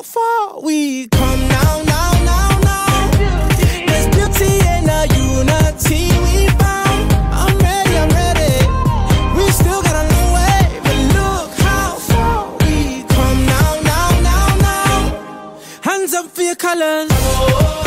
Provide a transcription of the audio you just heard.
how far we come now, now, now, now. There's beauty in the unity we found. I'm ready, I'm ready. We still got a long way, but look how far we come now, now, now, now. Hands up for your colors.